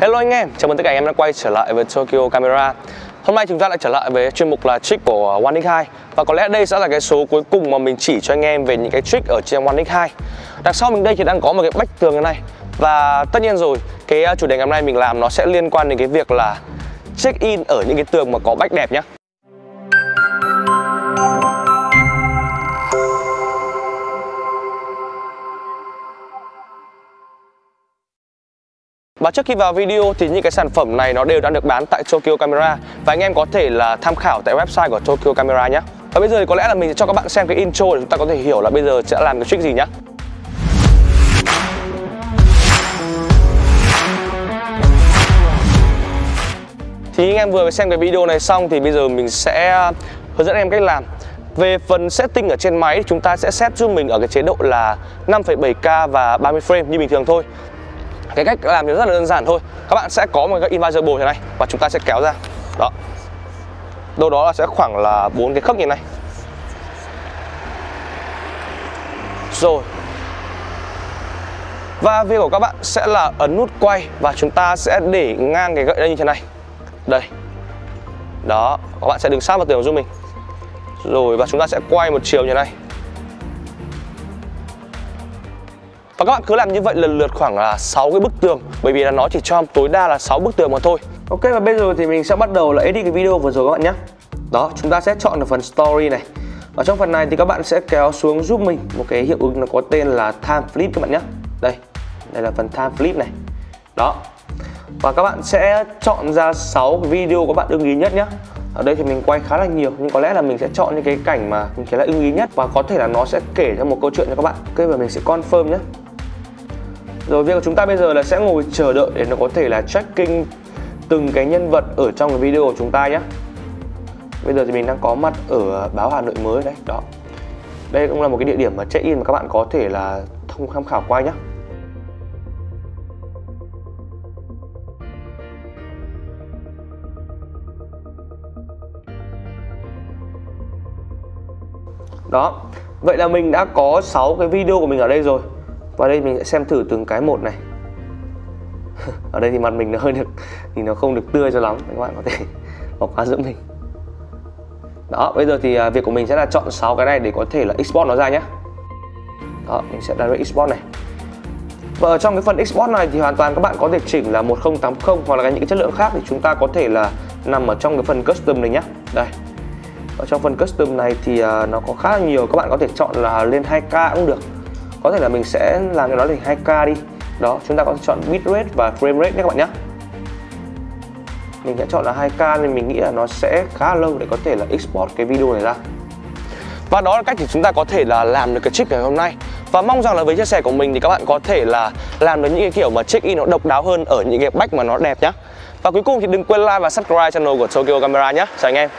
Hello anh em, chào mừng tất cả anh em đã quay trở lại với Tokyo Camera. Hôm nay chúng ta lại trở lại với chuyên mục là trick của One X2 Và có lẽ đây sẽ là cái số cuối cùng mà mình chỉ cho anh em về những cái trick ở trên One X2 Đằng sau mình đây thì đang có một cái bách tường như này. Và tất nhiên rồi, cái à, chủ đề ngày hôm nay mình làm nó sẽ liên quan đến cái việc là check in ở những cái tường mà có bách đẹp nhá. Và trước khi vào video thì những cái sản phẩm này nó đều đã được bán tại Tokyo Camera. Và anh em có thể là tham khảo tại website của Tokyo Camera nhé. Và bây giờ thì có lẽ là mình sẽ cho các bạn xem cái intro để chúng ta có thể hiểu là bây giờ sẽ làm cái trick gì nhé Thì anh em vừa xem cái video này xong thì bây giờ mình sẽ ờ, hướng dẫn em cách làm. Về phần setting ở trên máy chúng ta sẽ set giúp mình ở cái chế độ là 5,7K và 30 frame như bình thường thôi cái cách làm thì rất là đơn giản thôi. Các bạn sẽ có một cái invisible như này và chúng ta sẽ kéo ra. Đó. Đâu đó là sẽ khoảng là bốn cái khớp như này. Rồi. Và việc của các bạn sẽ là ấn nút quay và chúng ta sẽ để ngang cái gậy đây như thế này. Đây. Đó. Các bạn sẽ đứng sát vào tường giúp mình. Rồi, và chúng ta sẽ quay một chiều như này. Vâng các bạn cứ làm như vậy lần lượt khoảng là 6 cái bức tường Bởi vì là nó chỉ cho tối đa là 6 bức tường mà thôi. Ok và bây giờ thì mình sẽ bắt đầu là edit cái video vừa rồi các bạn nhé. Đó chúng ta sẽ chọn được phần story này. Ở trong phần này thì các bạn sẽ kéo xuống giúp mình một cái hiệu ứng nó có tên là time flip các bạn nhé. Đây, đây là phần time flip này. Đó. Và các bạn sẽ chọn ra 6 cái video các bạn ưng ý nhất nhé. Ở đây thì mình quay khá là nhiều nhưng có lẽ là mình sẽ chọn những cái cảnh mà mình thấy là ưng ý nhất và có thể là nó sẽ kể ra một câu chuyện cho các bạn. Ok và mình sẽ confirm nhé rồi việc của chúng ta bây giờ là sẽ ngồi chờ đợi để nó có thể là tracking từng cái nhân vật ở trong cái video của chúng ta nhé Bây giờ thì mình đang có mặt ở báo Hà Nội mới đấy, Đó. Đây cũng là một cái địa điểm mà check-in mà các bạn có thể là thông tham khảo qua nhé Đó. Vậy là mình đã có 6 cái video của mình ở đây rồi và đây mình sẽ xem thử từng cái một này. Ở đây thì mặt mình nó hơi được, thì nó không được tươi cho lắm, các bạn có thể bỏ qua giữa mình. Đó, bây giờ thì à, việc của mình sẽ là chọn 6 cái này để có thể là export nó ra nhé đó, mình sẽ direct export này. Và ở trong cái phần export này thì hoàn toàn các bạn có thể chỉnh là 1080 hoặc là những cái chất lượng khác thì chúng ta có thể là nằm ở trong cái phần custom này nhé đây. Ở trong phần custom này thì à, nó có khá là nhiều, các bạn có thể chọn là lên 2K cũng được có thể là mình sẽ làm cái đó thành 2K đi. Đó, chúng ta có thể chọn bitrate và frame rate nhé các bạn nhé. Mình sẽ chọn là 2K nên mình nghĩ là nó sẽ khá lâu để có thể là export cái video này ra. Và đó là cách thì chúng ta có thể là làm được cái trick ngày hôm nay. Và mong rằng là với chia sẻ của mình thì các bạn có thể là làm được những cái kiểu mà check in nó độc đáo hơn ở những cái bách mà nó đẹp nhá và cuối cùng thì đừng quên like và subscribe channel của Tokyo Camera nhé. Chào anh em.